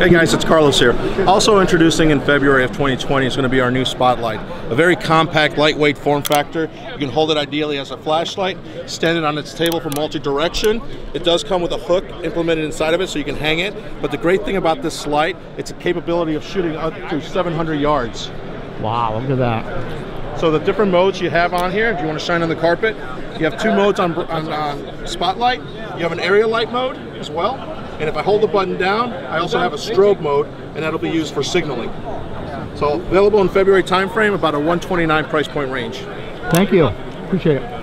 Hey guys, it's Carlos here. Also introducing in February of 2020 is going to be our new Spotlight. A very compact, lightweight form factor. You can hold it ideally as a flashlight, stand it on its table for multi-direction. It does come with a hook implemented inside of it so you can hang it. But the great thing about this light, it's a capability of shooting up to 700 yards. Wow, look at that. So the different modes you have on here, if you want to shine on the carpet, you have two modes on, on, on Spotlight. You have an area light mode as well. And if I hold the button down, I also have a strobe mode, and that'll be used for signaling. So available in February timeframe, about a 129 price point range. Thank you. Appreciate it.